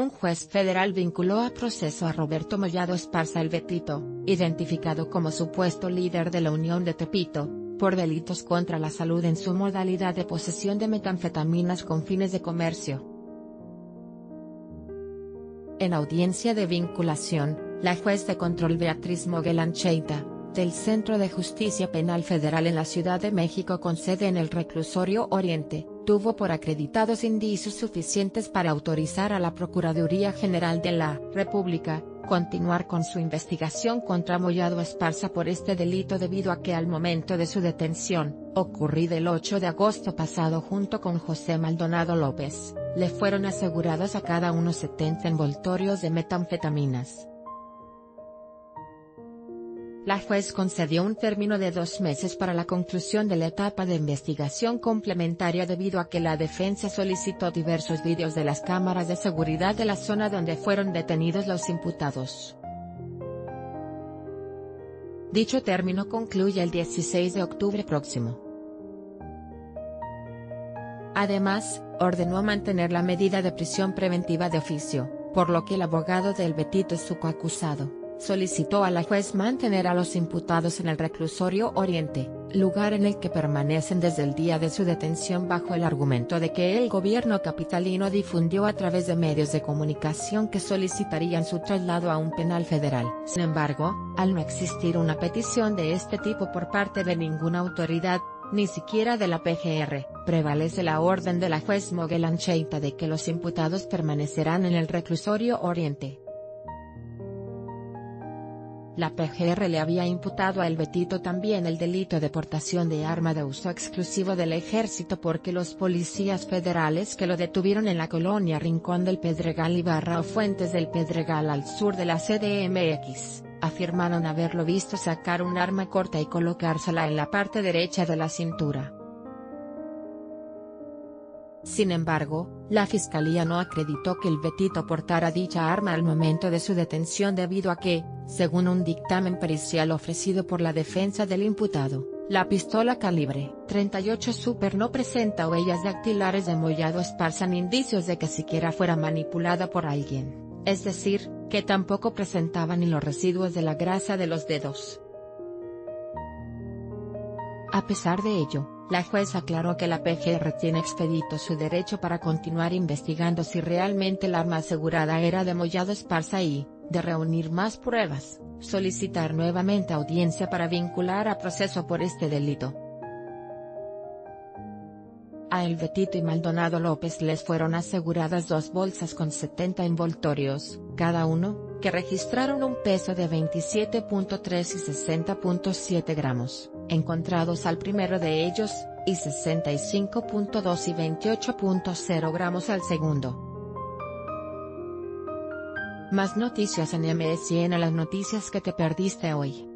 un juez federal vinculó a proceso a Roberto Mollado Esparza el Betito, identificado como supuesto líder de la Unión de Tepito, por delitos contra la salud en su modalidad de posesión de metanfetaminas con fines de comercio. En audiencia de vinculación, la juez de control Beatriz Moguel Ancheita, del Centro de Justicia Penal Federal en la Ciudad de México con sede en el Reclusorio Oriente, tuvo por acreditados indicios suficientes para autorizar a la Procuraduría General de la República, continuar con su investigación contra Mollado Esparza por este delito debido a que al momento de su detención, ocurrida el 8 de agosto pasado junto con José Maldonado López, le fueron asegurados a cada uno 70 envoltorios de metanfetaminas. La juez concedió un término de dos meses para la conclusión de la etapa de investigación complementaria debido a que la defensa solicitó diversos vídeos de las cámaras de seguridad de la zona donde fueron detenidos los imputados. Dicho término concluye el 16 de octubre próximo. Además, ordenó mantener la medida de prisión preventiva de oficio, por lo que el abogado del Betito es su coacusado solicitó a la juez mantener a los imputados en el reclusorio Oriente, lugar en el que permanecen desde el día de su detención bajo el argumento de que el gobierno capitalino difundió a través de medios de comunicación que solicitarían su traslado a un penal federal. Sin embargo, al no existir una petición de este tipo por parte de ninguna autoridad, ni siquiera de la PGR, prevalece la orden de la juez Moguel Ancheita de que los imputados permanecerán en el reclusorio Oriente. La PGR le había imputado a El Betito también el delito de portación de arma de uso exclusivo del ejército porque los policías federales que lo detuvieron en la colonia Rincón del Pedregal y Barra o Fuentes del Pedregal al sur de la CDMX, afirmaron haberlo visto sacar un arma corta y colocársela en la parte derecha de la cintura. Sin embargo, la fiscalía no acreditó que el Betito portara dicha arma al momento de su detención debido a que, según un dictamen pericial ofrecido por la defensa del imputado, la pistola calibre 38 Super no presenta huellas dactilares de Mollado esparzan indicios de que siquiera fuera manipulada por alguien, es decir, que tampoco presentaba ni los residuos de la grasa de los dedos. A pesar de ello, la jueza aclaró que la PGR tiene expedito su derecho para continuar investigando si realmente la arma asegurada era de Mollado Esparza y, de reunir más pruebas, solicitar nuevamente audiencia para vincular a proceso por este delito. A El Betito y Maldonado López les fueron aseguradas dos bolsas con 70 envoltorios, cada uno, que registraron un peso de 27.3 y 60.7 gramos encontrados al primero de ellos, y 65.2 y 28.0 gramos al segundo. Más noticias en MSN las noticias que te perdiste hoy.